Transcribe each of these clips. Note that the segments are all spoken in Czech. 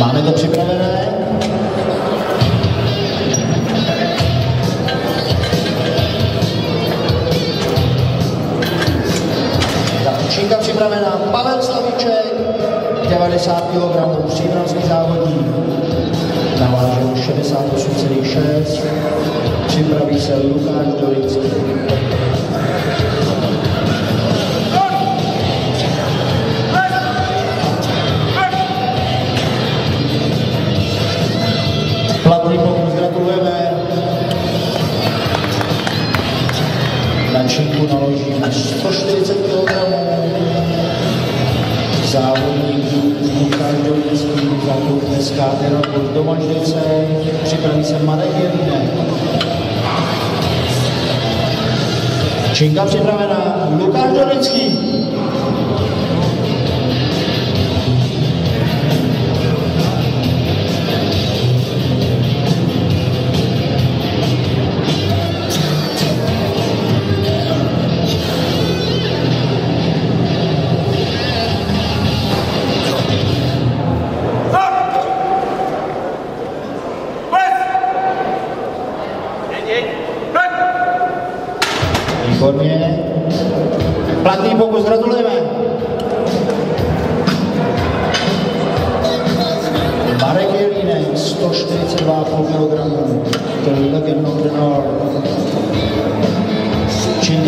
Máme to připravené? Učinka připravená Pavel Slaviček, 90 kg příbranský závodní. Navážel 68,6, připraví se Lukáš Doj. připraví se Marek Jirně. Činka připravená, Lukáš Donický.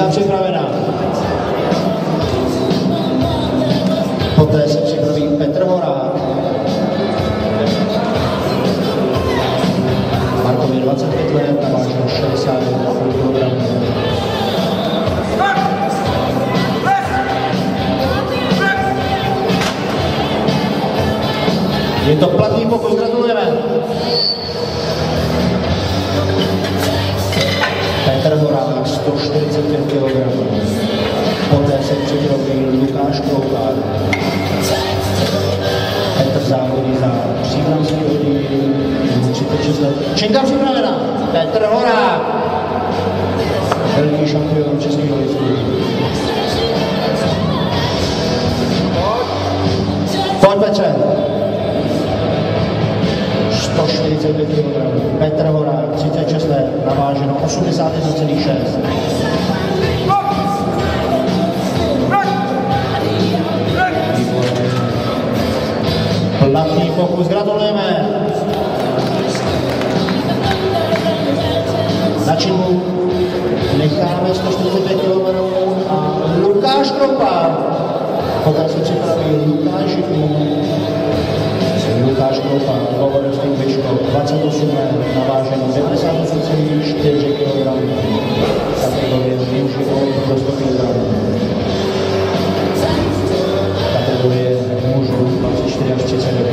Tam připravená. Poté Forbeče. Što šlice bi bilo, Petrovo muchos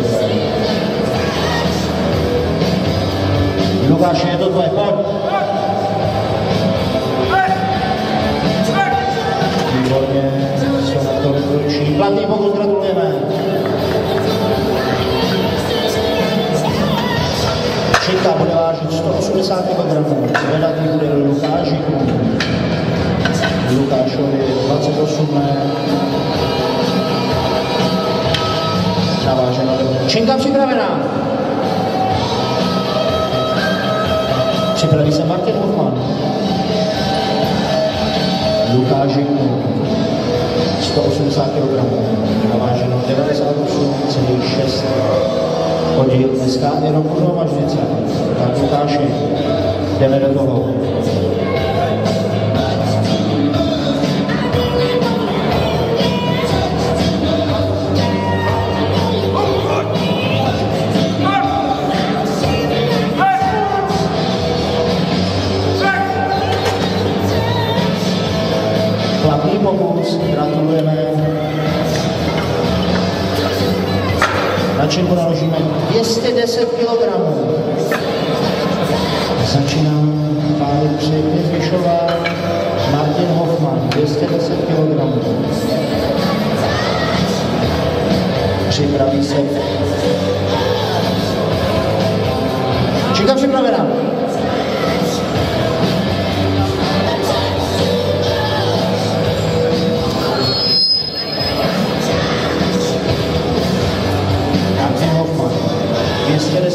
6 hodin. Dneska jenom pořovačnice. Tak Lukáši, jdeme do toho.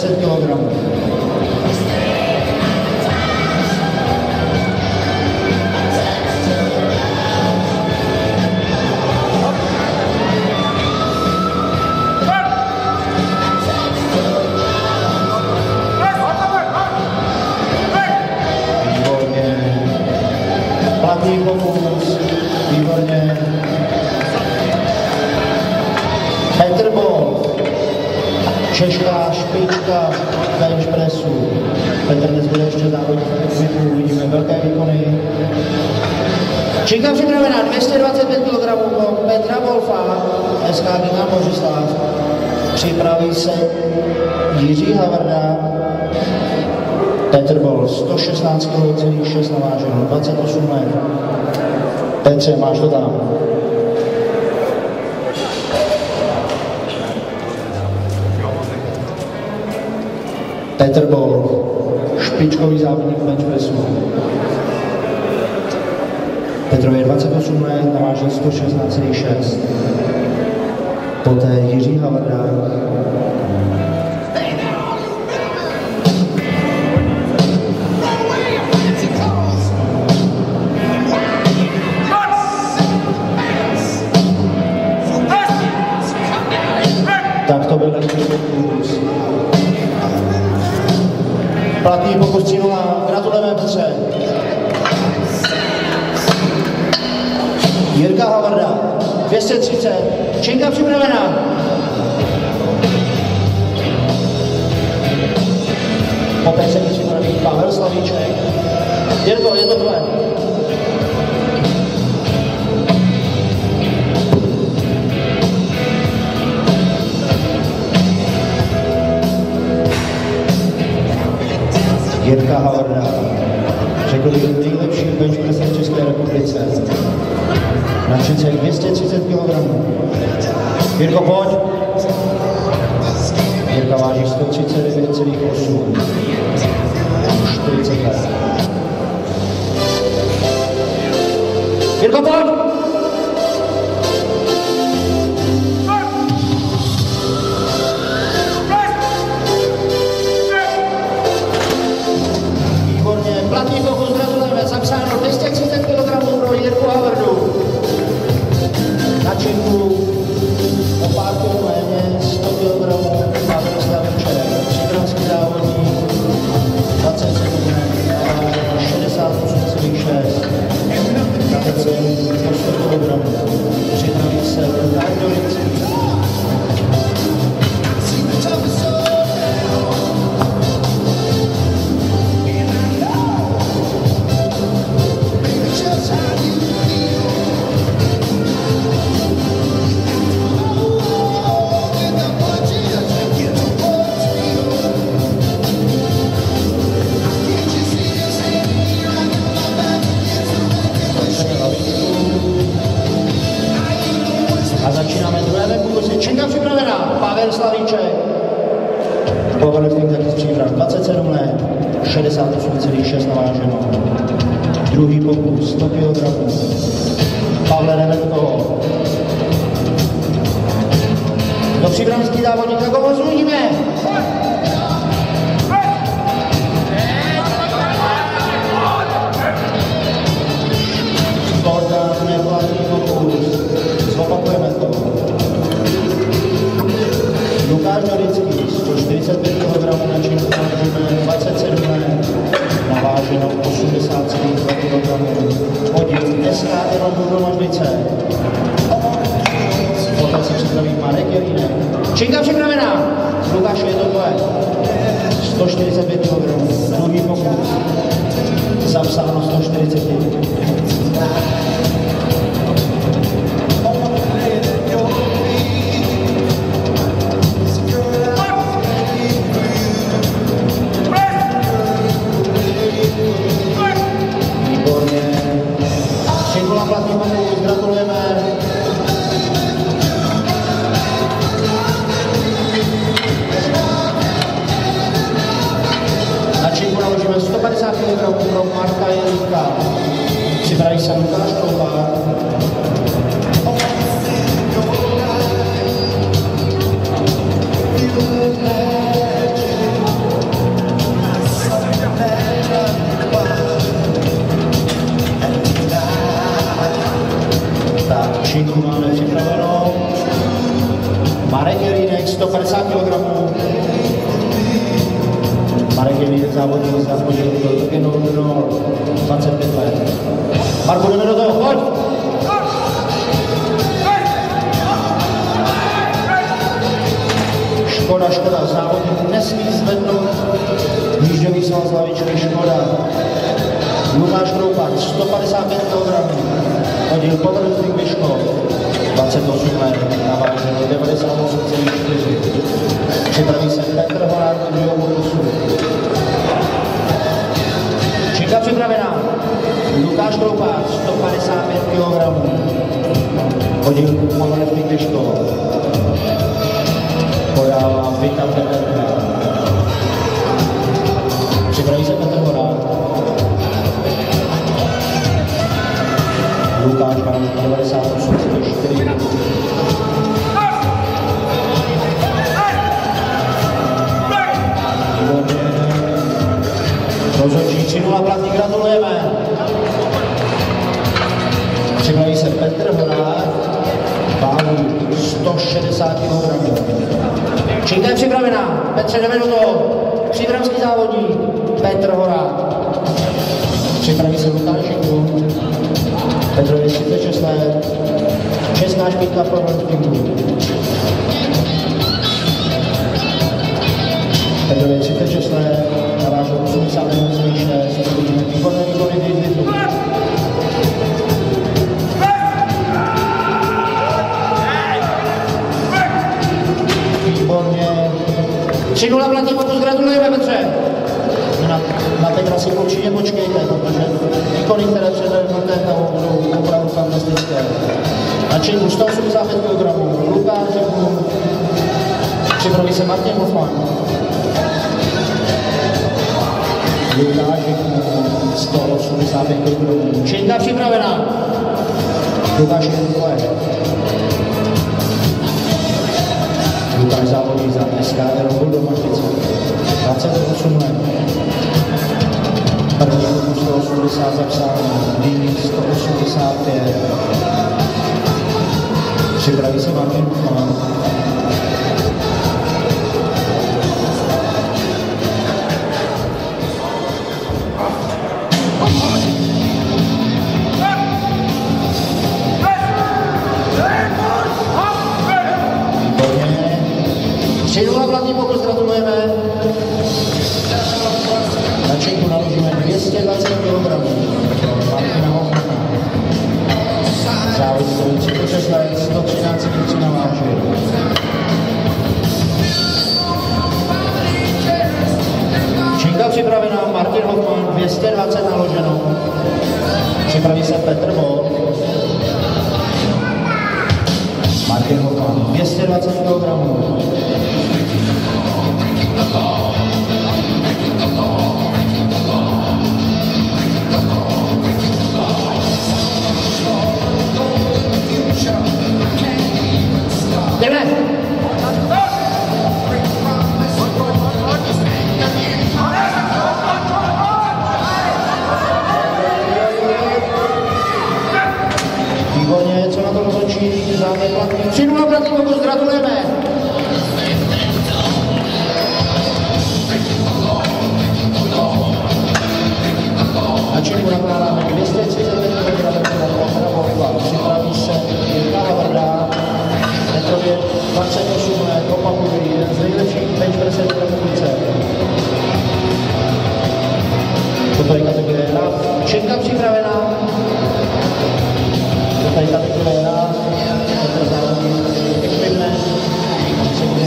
sectógrafo. Petra Wolfa, SK Giga Božislav. Připraví se Jiří Havrda, Petr Bol 116 kg, celých 6 naváženo, 28 let. Petře, máš to tam. Petr Bol, špičkový závodník bench je 28 let, navážel 116,6. Poté Jiří Havrdák, tak to byl ten pokus. Platný pokus 3 Gratulujeme Petře. Jirka Havarda, 230, Činka připravená. Poté se připraví Pavel Slavíček. Jirko, je to tvoje. Jirka Havarda, řekl bych nejlepší benchpresser v České republice. Na 30 230 kg. Jirko, pojď. Jirka váží 139,8. 40 let. Jirko, pojď. Činka připravená. Lukáš, je to tvoje. 145 kg. Druhý pokus. Zapsáno 140. Marka Jelka. Připraví se Marku, jdeme do toho, pojď! Škoda, škoda, závodník nesmí zvednout jížďový svaz hlavičky, škoda. Lukáš Kroupák, 155 kg, hodil povrchní Vyško, 28 let, naváženo 98,4. 155 kg, hodil povrchní Vyško. Podává Připraví se Petr Horák, váhu 160 kg. Činka je připravená. Petře, jdeme do toho. Příbramský závodník Petr Horák. Připraví se Lukáš Šiků. Petr je 36 let. Česká špička pro Rolfkingu. Petr je 36 let. Navážel 87,6. 3-0 platí pokus, gratulujeme Petře. Na, na Petra si určitě počkejte, protože výkony, které té budou opravdu fantastické. Na činku 185 kg, Lukáš Žebu, připraví se Martin Hoffman. Lukáš Žebu, 185 kg. Činka připravená. Lukáš Žebu, Lukáš závodí za SKR Buldomaštice. 28 let. První pokus 180 zapsáno, druhý 185. Připraví se Martin Kuchman. 220 kg. Jsou 36 let, 113 kg na váži. Činka připravená, Martin Hoffman, 220 naloženo. Připraví se Petr Bo. Martin Hoffman, 220 kg. Jdeme! Výborně, co na to rozhodčí, závěr platný. 3-0 platný pokus, gratulujeme! Na čeku nakládáme 28 let, opakuje jeden z nejlepších benchpresserů v republice. Toto je kategorie RAF. Činka připravená. Toto je kategorie RAF. Petr závodní equipment. Se bude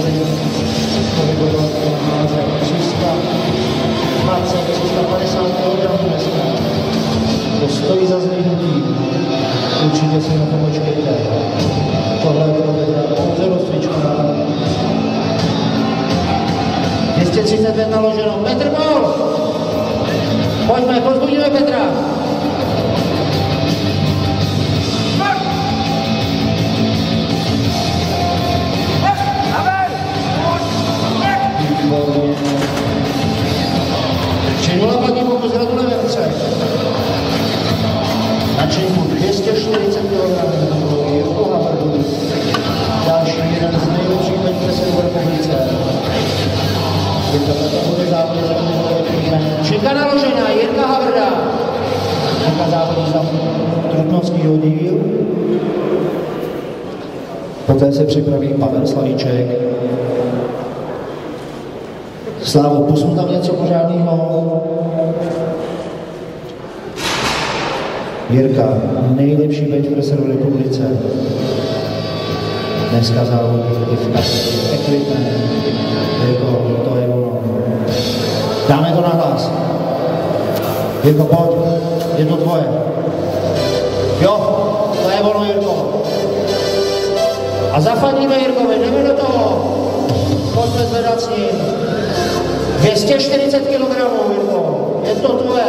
to vybojovat název 300, 20, 350 kg dneska. To stojí za zlíhnutí. Určitě si na to počkejte. 235 naloženo. Petr Bol! Pojďme, pozbudíme Petra. Činula platí pokus, gratulujeme Petře. Na činku 240 kg. Další jeden z nejlepších Čeka naložená Jirka Havrda. Jirka závodí za Trutnovský oddíl. Poté se připraví Pavel Slavíček. Slávo, posunu tam něco pořádného. Jirka, nejlepší benchpresser v republice. Dneska závodí i v equipment. Jirko. Dáme to na hlas. Jirko, pojď, je to tvoje. Jo, to je ono, Jirko. A zafadíme Jirkovi, jdeme do toho. Pojďme zvedat s ním. 240 kg, Jirko. Je to tvoje.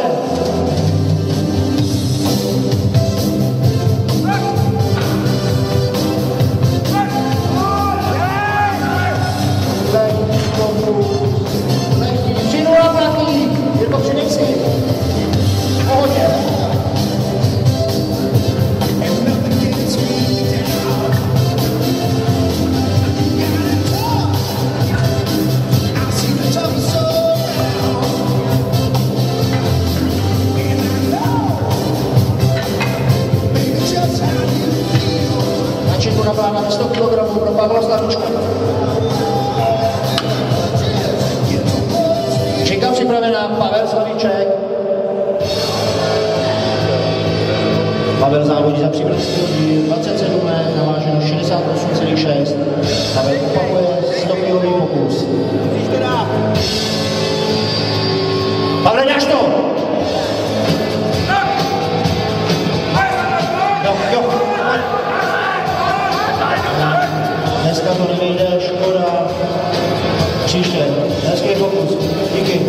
To nevyjde, škoda. Příště, hezký pokus. Díky.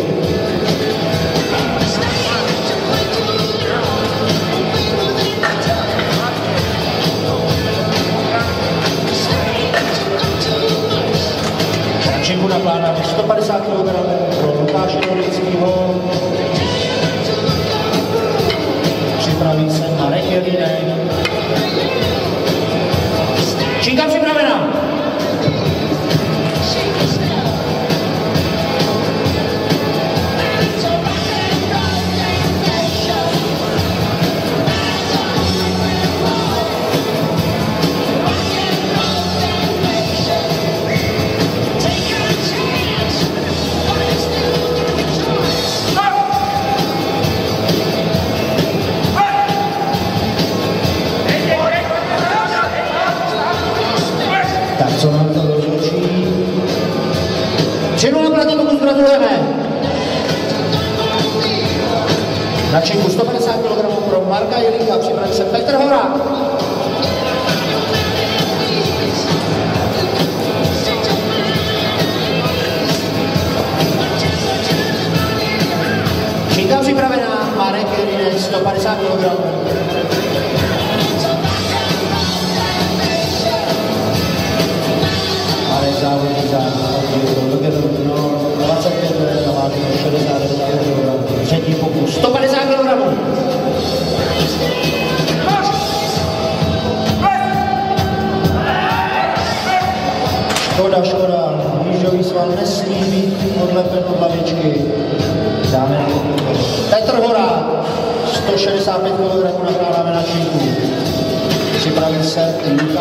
Činku na plána 150 kg pro Lukáše Norického.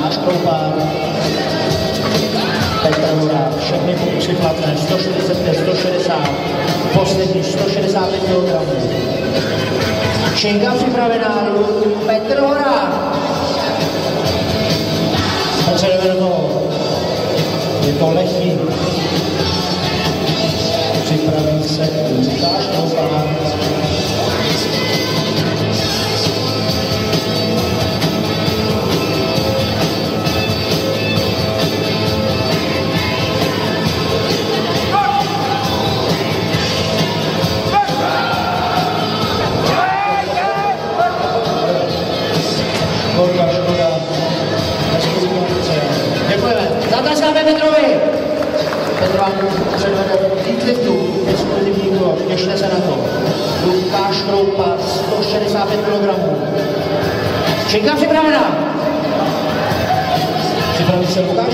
Se Lukáš Kroupán, Petr Horák, všechny platné, 145, 160, poslední 165 kg. Činka připravená, Petr. Petře, jdeme do toho. Je to lehký. Připraví se Lukáš Kroupán. Petrovi. Petra předvedl výkvětu explozivní krok, těšte se na to. Lukáš Kroupa, 165 kg. Činka připravená. Připraví se Lukáš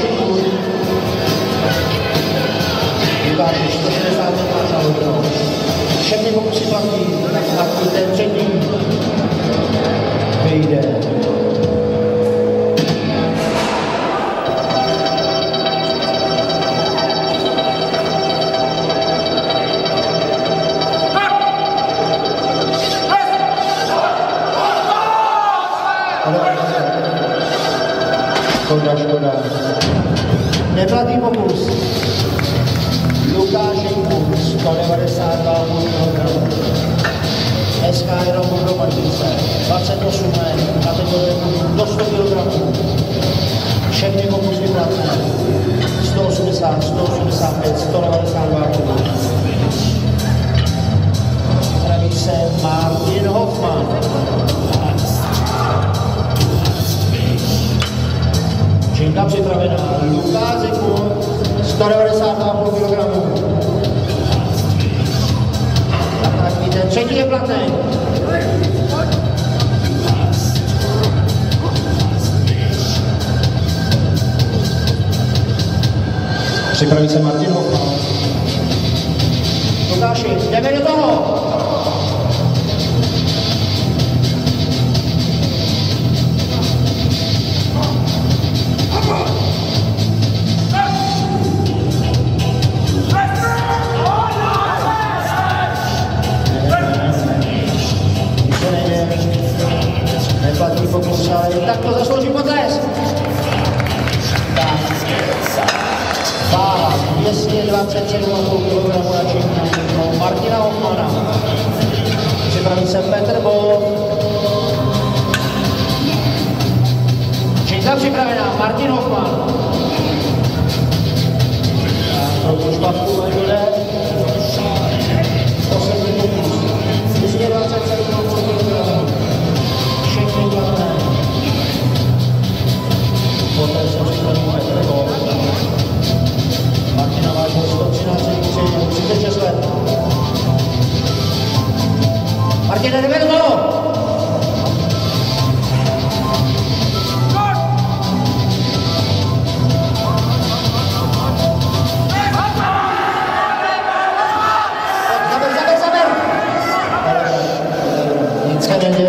Lukáš 165 kg. Všechny pokusy platí, tak ten přední vyjde. Činka připravená. Lukáš Zeku, 192 kg. Tak vidíte, třetí je platný. Připraví se Martin Hoffman. Lukáši, jdeme do toho! Tak to zaslouží potlesk. Váha 227,5 kg na činku Martina Hoffmana. Připraví se Petr Bol. Činka připravená, Martin Hoffman. Trochu špatku Majole. Martina, jdeme do toho! Zaber,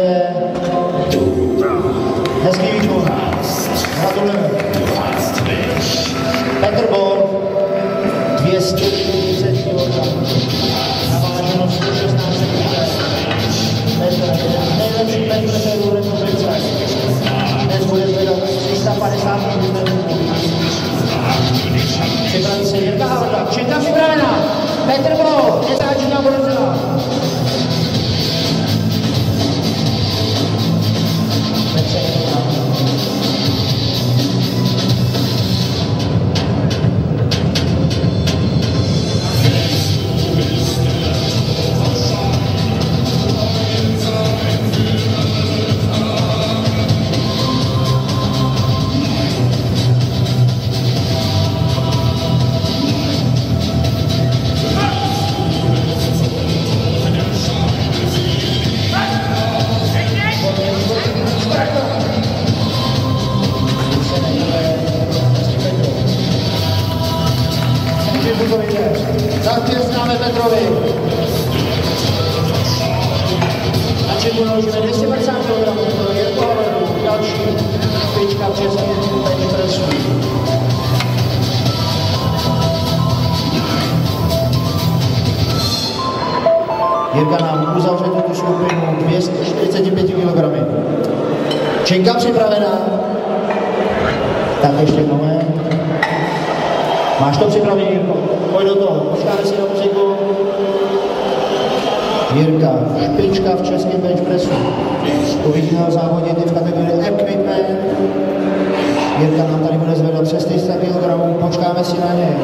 to připravené, Jirko? Pojď do toho, počkáme si na muziku. Jirka, špička v českém bench pressu. Uvidíme ho i v kategorii equipment. Jirka nám tady bude zvedat přes 300 kg, počkáme si na něj.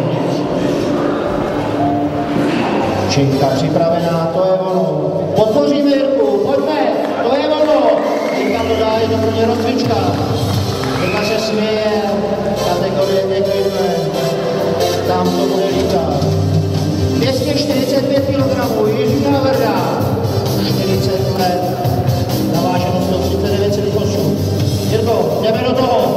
Činka připravená, to je ono. Podpoříme Jirku, pojďme, to je ono. Jirka to dá, je to pro ně rozcvička. Jirka se směje, kategorie equipment tam to bude lítat. 245 kg, Jiří Havrda, 40 let, naváženo 139,8. Jirko, jdeme do toho.